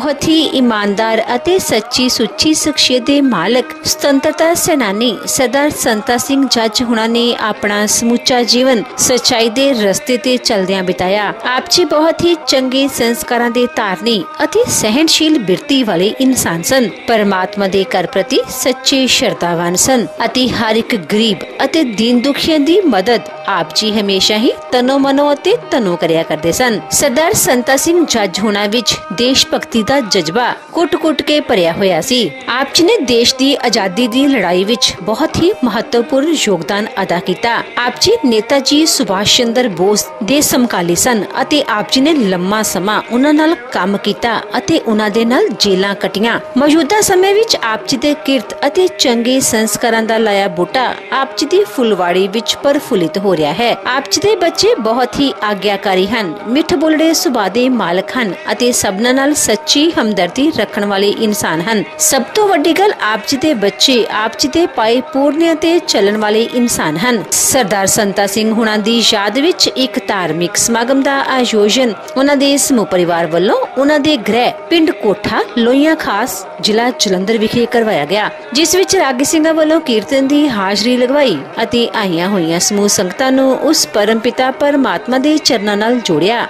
ਬਹੁਤ ਹੀ ਇਮਾਨਦਾਰ ਅਤੇ ਸੱਚੀ ਸੁੱਚੀ ਸ਼ਖਸੀਅਤ ਦੇ ਮਾਲਕ ਸੁਤੰਤਰਤਾ ਸੈਨਾਨੀ ਸਰਦਾਰ ਸੰਤਾ ਸਿੰਘ ਜੱਜ ਹੁਣਾਂ ਨੇ ਆਪਣਾ ਸਮੁੱਚਾ ਜੀਵਨ ਸੱਚਾਈ ਦੇ ਰਸਤੇ ਤੇ ਚੱਲਦਿਆਂ ਬਿਤਾਇਆ। ਆਪ ਜੀ ਬਹੁਤ ਹੀ ਚੰਗੇ ਸੰਸਕਾਰਾਂ ਦੇ ਧਾਰਨੀ ਅਤੇ ਸਹਿਨਸ਼ੀਲ ਬਿਰਤੀ ਵਾਲੇ ਇਨਸਾਨ ਸਨ। ਪਰਮਾਤਮਾ ਦੇ ਘਰ ਪ੍ਰਤੀ ਸੱਚੇ ਸ਼ਰਧਾਵਾਨ ਸਨ ਅਤੇ ਹਰ ਇੱਕ ਗਰੀਬ ਅਤੇ ਦੀਨ ਦੁਖੀਆਂ ਦੀ ਮਦਦ ਆਪ ਜੀ ਹਮੇਸ਼ਾ ਹੀ ਤਨੋ ਮਨੋ ਅਤੇ ਤਨੋ ਕਰਿਆ ਕਰਦੇ ਸਨ। ਸਰਦਾਰ ਸੰਤਾ ਸਿੰਘ ਜੱਜ ਹੁਣਾਂ ਵਿੱਚ ਦੇਸ਼ ਭਗਤੀ ਦਾ ਜਜ਼ਬਾ ਕੁੱਟ-ਕੁੱਟ ਕੇ ਭਰਿਆ ਹੋਇਆ ਸੀ। ਆਪ ਜੀ ਨੇ ਦੇਸ਼ ਦੀ ਆਜ਼ਾਦੀ ਦੀ ਲੜਾਈ ਵਿੱਚ ਬਹੁਤ ਹੀ ਮਹੱਤਵਪੂਰਨ ਯੋਗਦਾਨ ਅਦਾ ਕੀਤਾ। ਆਪ ਜੀ ਨੇਤਾ ਜੀ ਸੁਭਾਸ਼ ਚੰਦਰ ਬੋਸ ਦੇ ਸਮਕਾਲੀ ਸਨ ਅਤੇ ਆਪ ਜੀ ਨੇ ਲੰਮਾ ਸਮਾਂ ਉਹਨਾਂ ਨਾਲ ਕੰਮ ਕੀਤਾ ਅਤੇ ਉਹਨਾਂ ਦੇ ਨਾਲ ਜੇਲਾਂ ਕਟੀਆਂ। ਮੌਜੂਦਾ ਸਮੇਂ ਵਿੱਚ ਆਪ ਜੀ ਦੇ ਕਿਰਤ ਅਤੇ ਚੰਗੇ ਸੰਸਕਾਰਾਂ ਦਾ ਲਾਇਆ ਬੂਟਾ ਆਪ ਜੀ ਦੀ ਫੁਲਵਾੜੀ ਵਿੱਚ ਪਰਫੁੱਲਿਤ ਹੋ ਰਿਹਾ ਹੈ। ਆਪ ਜੀ ਦੇ ਬੱਚੇ ਬਹੁਤ ਹੀ ਆਗਿਆਕਾਰੀ ਹਨ। ਮਿੱਠ ਬੋਲੜੇ ਸੁਭਾਅ ਦੇ ਮਾਲਕ ਹਨ ਅਤੇ ਸਭਨਾਂ ਨਾਲ ਸੱਚੀ ਹਮਦਰਦੀ ਰੱਖਣ ਵਾਲੇ ਇਨਸਾਨ ਹਨ। ਸਭ ਤੋਂ ਵੱਡੀ ਗੱਲ ਆਪ ਜੀ ਦੇ ਬੱਚੇ, ਆਪ ਜੀ ਦੇ ਪਾਏ ਪੂਰਨਿਆਂ ਤੇ ਚੱਲਣ ਵਾਲੇ ਇਨਸਾਨ ਹਨ। ਸਰਦਾਰ ਸੰਤਾ ਸਿੰਘ ਹੁਣਾਂ ਦੀ ਯਾਦ ਵਿੱਚ ਇੱਕ ਧਾਰਮਿਕ ਸਮਾਗਮ ਦਾ ਆਯੋਜਨ ਉਹਨਾਂ ਦੇ ਸਮੂਹ ਪਰਿਵਾਰ ਵੱਲੋਂ ਉਹਨਾਂ ਦੇ ਗ੍ਰਹਿ ਪਿੰਡ ਕੋਠਾ ਲੋਈਆਂ ਖਾਸ ਜ਼ਿਲ੍ਹਾ ਜਲੰਧਰ ਵਿਖੇ ਕਰਵਾਇਆ ਗਿਆ, ਜਿਸ ਵਿੱਚ ਰਾਗੀ ਸਿੰਘਾਂ ਵੱਲੋਂ ਕੀਰਤਨ ਦੀ ਹਾਜ਼ਰੀ ਲਗਵਾਈ ਅਤੇ ਆਈਆਂ ਹੋਈਆਂ ਸਮੂਹ ਸੰਗਤਾਂ ਨੂੰ ਉਸ ਪਰਮਪਿਤਾ ਪਰਮਾਤਮਾ ਦੇ ਚਰਨਾਂ ਨਾਲ ਜੋੜਿਆ।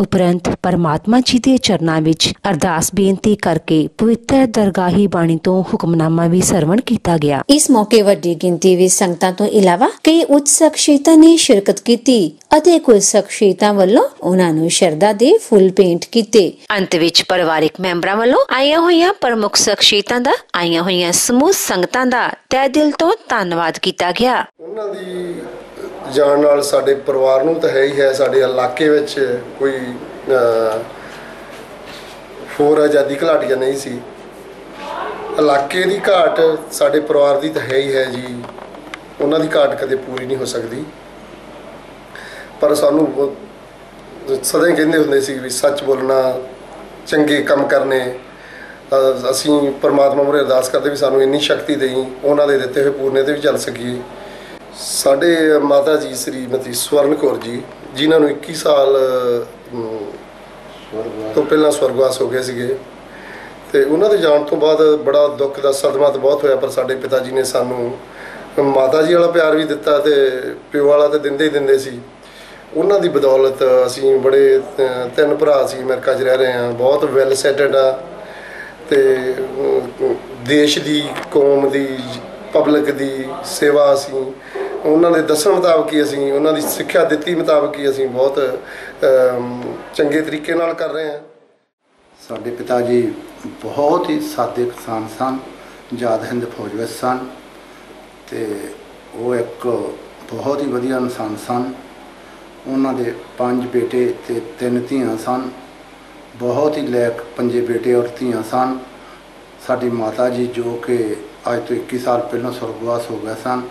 ਉਪਰੰਤ ਪਰਮਾਤਮਾ ਜੀ ਦੇ ਚਰਨਾਂ ਵਿੱਚ ਅਰਦਾਸ ਬੇਨਤੀ ਕਰਕੇ ਪਵਿੱਤਰ ਦਰਗਾਹੀ ਬਾਣੀ ਤੋਂ ਹੁਕਮਨਾਮਾ ਵੀ ਸਰਵਣ ਕੀਤਾ ਗਿਆ। ਇਸ ਮੌਕੇ ਵੱਡੀ ਗਿਣਤੀ ਵਿੱਚ ਸੰਗਤਾਂ ਤੋਂ ਇਲਾਵਾ ਕਈ ਉੱਚ ਸ਼ਖਸੀਅਤਾਂ ਨੇ ਸ਼ਿਰਕਤ ਕੀਤੀ ਅਤੇ ਕੁਝ ਸ਼ਖਸੀਅਤਾਂ ਵੱਲੋਂ ਉਹਨਾਂ ਨੂੰ ਸ਼ਰਧਾ ਦੇ ਫੁੱਲ ਪੇਂਟ ਕੀਤੇ। ਅੰਤ ਵਿੱਚ ਪਰਿਵਾਰਕ ਮੈਂਬਰਾਂ ਵੱਲੋਂ ਆਈਆਂ ਹੋਈਆਂ ਪ੍ਰਮੁੱਖ ਸ਼ਖਸੀਅਤਾਂ ਦਾ ਆਈਆਂ ਹੋਈਆਂ ਸਮੂਹ ਸੰਗਤਾਂ ਦਾ ਤਹਿ ਦਿਲ ਤੋਂ ਧੰਨਵਾਦ ਕੀਤਾ ਗਿਆ। ਉਹਨਾਂ ਦੀ ਜਾਣ ਨਾਲ ਸਾਡੇ ਪਰਿਵਾਰ ਨੂੰ ਤਾਂ ਹੈ ਹੀ ਹੈ, ਸਾਡੇ ਇਲਾਕੇ ਵਿੱਚ ਕੋਈ ਹੋਰ ਆਜ਼ਾਦੀ ਘਲਾਟੀਆ ਨਹੀਂ ਸੀ। ਇਲਾਕੇ ਦੀ ਘਾਟ ਸਾਡੇ ਪਰਿਵਾਰ ਦੀ ਤਾਂ ਹੈ ਹੀ ਹੈ ਜੀ। ਉਹਨਾਂ ਦੀ ਘਾਟ ਕਦੇ ਪੂਰੀ ਨਹੀਂ ਹੋ ਸਕਦੀ। ਪਰ ਸਾਨੂੰ ਉਹ ਸਦਾ ਹੀ ਕਹਿੰਦੇ ਹੁੰਦੇ ਸੀ ਵੀ ਸੱਚ ਬੋਲਣਾ, ਚੰਗੇ ਕੰਮ ਕਰਨੇ। ਅਸੀਂ ਪਰਮਾਤਮਾ ਮੁਰੇ ਅਰਦਾਸ ਕਰਦੇ ਵੀ ਸਾਨੂੰ ਇੰਨੀ ਸ਼ਕਤੀ ਦੇਈ, ਉਹਨਾਂ ਦੇ ਦਿੱਤੇ ਹੋਏ ਪੂਰਨੇ ਤੇ ਵੀ ਚੱਲ ਸਕੀਏ। ਸਾਡੇ ਮਾਤਾ ਜੀ ਸ੍ਰੀਮਤੀ ਸਵਰਨ ਕੌਰ ਜੀ, ਜਿਨ੍ਹਾਂ ਨੂੰ 21 ਸਾਲ ਤੋਂ ਪਹਿਲਾਂ ਸਵਰਗਵਾਸ ਹੋ ਗਏ ਸੀਗੇ। ਤੇ ਉਹਨਾਂ ਦੇ ਜਾਣ ਤੋਂ ਬਾਅਦ ਬੜਾ ਦੁੱਖ ਦਾ ਸਦਮਾ ਤਾਂ ਬਹੁਤ ਹੋਇਆ, ਪਰ ਸਾਡੇ ਪਿਤਾ ਜੀ ਨੇ ਸਾਨੂੰ ਮਾਤਾ ਜੀ ਵਾਲਾ ਪਿਆਰ ਵੀ ਦਿੱਤਾ ਤੇ ਪਿਓ ਵਾਲਾ ਤਾਂ ਦਿੰਦੇ ਹੀ ਦਿੰਦੇ ਸੀ। ਉਹਨਾਂ ਦੀ ਬਦੌਲਤ ਅਸੀਂ ਬੜੇ ਤਿੰਨ ਭਰਾ ਸੀ, ਅਮਰੀਕਾ 'ਚ ਰਹਿ ਰਹੇ ਹਾਂ, ਬਹੁਤ ਵੈਲ ਸੈਟਡ ਆ। ਤੇ ਦੇਸ਼ ਦੀ, ਕੌਮ ਦੀ ਪਬਲਿਕ ਦੀ ਸੇਵਾ ਅਸੀਂ ਉਹਨਾਂ ਦੇ ਦੱਸਣ ਮੁਤਾਬਕ ਹੀ ਅਸੀਂ, ਉਹਨਾਂ ਦੀ ਸਿੱਖਿਆ ਦਿੱਤੀ ਮੁਤਾਬਕ ਹੀ ਅਸੀਂ ਬਹੁਤ ਚੰਗੇ ਤਰੀਕੇ ਨਾਲ ਕਰ ਰਹੇ ਹਾਂ। ਸਾਡੇ ਪਿਤਾ ਜੀ ਬਹੁਤ ਹੀ ਸਾਦੇ ਕਿਸਾਨ ਸਨ, ਆਜ਼ਾਦ ਹਿੰਦ ਫੌਜ ਵਿੱਚ ਸਨ ਤੇ ਉਹ ਇੱਕ ਬਹੁਤ ਹੀ ਵਧੀਆ ਇਨਸਾਨ ਸਨ। ਉਹਨਾਂ ਦੇ ਪੰਜ ਬੇਟੇ ਤੇ ਤਿੰਨ ਧੀਆਂ ਸਨ। ਬਹੁਤ ਹੀ ਲੈਕ ਪੰਜੇ ਬੇਟੇ ਔਰ ਧੀਆਂ ਸਨ। ਸਾਡੀ ਮਾਤਾ ਜੀ ਜੋ ਕਿ ਅੱਜ ਤੋਂ 21 ਸਾਲ ਪਹਿਲਾਂ ਸੁਰਗਵਾਸ ਹੋ ਗਏ ਸਨ।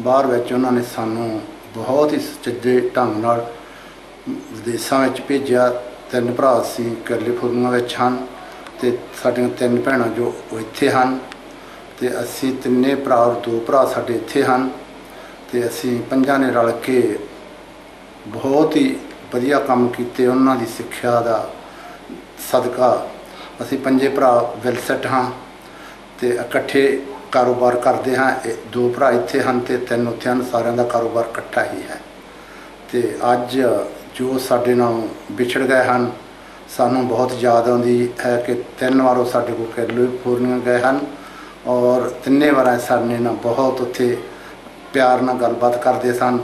ਬਾਹਰ ਵਿੱਚ ਉਹਨਾਂ ਨੇ ਸਾਨੂੰ ਬਹੁਤ ਹੀ ਸੁਚੱਜੇ ਢੰਗ ਨਾਲ ਵਿਦੇਸ਼ਾਂ ਵਿੱਚ ਭੇਜਿਆ। ਤਿੰਨ ਭਰਾ ਸੀ, ਕੈਲੀਫੋਰਨੀਆ ਵਿੱਚ ਹਨ ਤੇ ਸਾਡੀਆਂ ਤਿੰਨ ਭੈਣਾਂ ਜੋ ਉਹ ਇੱਥੇ ਹਨ ਤੇ ਅਸੀਂ ਤਿੰਨੇ ਭਰਾ ਔਰ ਦੋ ਭਰਾ ਸਾਡੇ ਇੱਥੇ ਹਨ ਤੇ ਅਸੀਂ ਪੰਜਾਂ ਨੇ ਰਲ ਕੇ ਬਹੁਤ ਹੀ ਵਧੀਆ ਕੰਮ ਕੀਤੇ। ਉਹਨਾਂ ਦੀ ਸਿੱਖਿਆ ਦਾ ਸਦਕਾ ਅਸੀਂ ਪੰਜੇ ਭਰਾ ਵਿਲਸਟ ਹਾਂ ਤੇ ਇਕੱਠੇ ਕਾਰੋਬਾਰ ਕਰਦੇ ਹਾਂ। ਇਹ ਦੋ ਭਰਾ ਇੱਥੇ ਹਨ ਤੇ ਤਿੰਨ ਉੱਥੇ ਹਨ। ਸਾਰਿਆਂ ਦਾ ਕਾਰੋਬਾਰ ਇਕੱਠਾ ਹੀ ਹੈ। ਤੇ ਅੱਜ ਜੋ ਸਾਡੇ ਨਾਲ ਵਿਛੜ ਗਏ ਹਨ, ਸਾਨੂੰ ਬਹੁਤ ਯਾਦ ਆਉਂਦੀ ਹੈ ਕਿ ਤਿੰਨ ਵਾਰ ਉਹ ਸਾਡੇ ਕੋਲ ਕੈਲੀਫੋਰਨੀਆ ਗਏ ਹਨ ਔਰ ਤਿੰਨੇ ਵਾਰ ਸਾਡੇ ਨਾਲ ਬਹੁਤ ਉੱਥੇ ਪਿਆਰ ਨਾਲ ਗੱਲਬਾਤ ਕਰਦੇ ਸਨ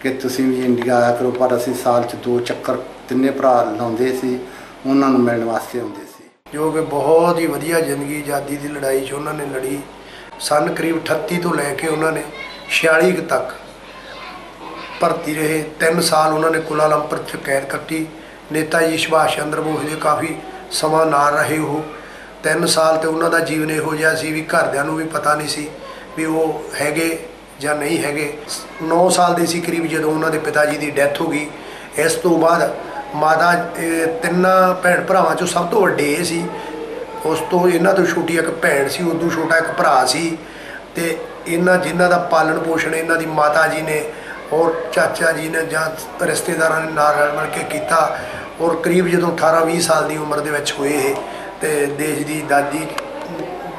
ਕਿ ਤੁਸੀਂ ਵੀ ਇੰਡੀਆ ਆਇਆ ਕਰੋ। ਪਰ ਅਸੀਂ ਸਾਲ 'ਚ ਦੋ ਚੱਕਰ ਤਿੰਨੇ ਭਰਾ ਲਾਉਂਦੇ ਸੀ। ਉਹਨਾਂ ਨੂੰ ਮਿਲਣ ਵਾਸਤੇ ਆਉਂਦੇ ਸੀ। ਜੋ ਕਿ ਬਹੁਤ ਹੀ ਵਧੀਆ ਜ਼ਿੰਦਗੀ ਆਜ਼ਾਦੀ ਦੀ ਲੜਾਈ 'ਚ ਉਹਨਾਂ ਨੇ ਲੜੀ। ਸਨ ਕਰੀਬ 38 ਤੋਂ ਲੈ ਕੇ ਉਹਨਾਂ ਨੇ 46 ਕੁ ਤੱਕ ਭਰਤੀ ਰਹੇ। 3 ਸਾਲ ਉਹਨਾਂ ਨੇ ਕੁਲਾਲੰਪਰ 'ਚ ਕੈਦ ਕੱਟੀ। ਨੇਤਾ ਜੀ ਸੁਭਾਸ਼ ਚੰਦਰ ਬੋਸ ਦੇ ਕਾਫੀ ਸਮਾਂ ਨਾਲ ਰਹੇ ਉਹ। 3 ਸਾਲ ਤੇ ਉਹਨਾਂ ਦਾ ਜੀਵਨ ਇਹੋ ਜਿਹਾ ਸੀ ਵੀ ਘਰਦਿਆਂ ਨੂੰ ਵੀ ਪਤਾ ਨਹੀਂ ਸੀ ਵੀ ਉਹ ਹੈਗੇ ਜਾਂ ਨਹੀਂ ਹੈਗੇ। 9 ਸਾਲ ਦੇ ਸੀ ਕਰੀਬ ਜਦੋਂ ਉਹਨਾਂ ਦੇ ਪਿਤਾ ਜੀ ਦੀ ਡੈਥ ਹੋ ਗਈ। ਇਸ ਤੋਂ ਬਾਅਦ ਮਾਤਾ ਤਿੰਨਾਂ ਭੈਣ ਭਰਾਵਾਂ ਚੋਂ ਸਭ ਤੋਂ ਵੱਡੇ ਇਹ ਸੀ ਉਸ ਤੋਂ ਇਹਨਾਂ ਤੋਂ ਛੋਟੀ ਇੱਕ ਭੈਣ ਸੀ, ਉਦੋਂ ਛੋਟਾ ਇੱਕ ਭਰਾ ਸੀ ਤੇ ਇਹਨਾਂ ਜਿਨ੍ਹਾਂ ਦਾ ਪਾਲਣ ਪੋਸ਼ਣ ਇਹਨਾਂ ਦੀ ਮਾਤਾ ਜੀ ਨੇ ਔਰ ਚਾਚਾ ਜੀ ਨੇ ਜਾਂ ਰਿਸ਼ਤੇਦਾਰਾਂ ਨੇ ਨਾਲ ਰਲ ਮਿਲ ਕੇ ਕੀਤਾ ਔਰ ਕਰੀਬ ਜਦੋਂ 18 20 ਸਾਲ ਦੀ ਉਮਰ ਦੇ ਵਿੱਚ ਹੋਏ ਇਹ, ਤੇ ਦੇਸ਼ ਦੀ ਦਾਦੀ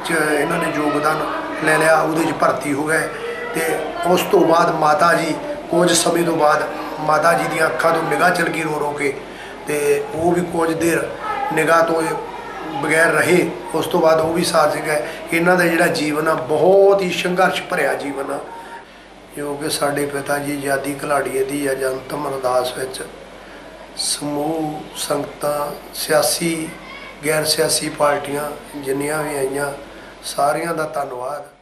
ਚ ਇਹਨਾਂ ਨੇ ਯੋਗਦਾਨ ਲੈ ਲਿਆ, ਉਹਦੇ 'ਚ ਭਰਤੀ ਹੋ ਗਏ ਤੇ ਉਸ ਤੋਂ ਬਾਅਦ ਮਾਤਾ ਜੀ, ਕੁਝ ਸਮੇਂ ਤੋਂ ਬਾਅਦ ਮਾਤਾ ਜੀ ਦੀਆਂ ਅੱਖਾਂ ਤੋਂ ਨਿਗਾਹ ਚਲ ਗਈ ਰੋ ਰੋ ਕੇ ਤੇ ਉਹ ਵੀ ਕੁਝ ਦੇਰ ਨਿਗਾਹ ਤੋਂ ਬਗੈਰ ਰਹੇ, ਉਸ ਤੋਂ ਬਾਅਦ ਉਹ ਵੀ ਸਾਥ ਗਏ। ਇਹਨਾਂ ਦਾ ਜਿਹੜਾ ਜੀਵਨ ਆ, ਬਹੁਤ ਹੀ ਸੰਘਰਸ਼ ਭਰਿਆ ਜੀਵਨ ਆ। ਜੋ ਕਿ ਸਾਡੇ ਪਿਤਾ ਜੀ ਆਜ਼ਾਦੀ ਘਲਾੜੀਏ ਦੀ ਅਜੰਤਮ ਅਰਦਾਸ ਵਿੱਚ। ਸਮੂਹ, ਸੰਗਤਾਂ, ਸਿਆਸੀ ਗੈਰ ਸਿਆਸੀ ਪਾਰਟੀਆਂ ਜਿੰਨੀਆਂ ਵੀ ਆਈਆਂ, ਸਾਰਿਆਂ ਦਾ ਧੰਨਵਾਦ।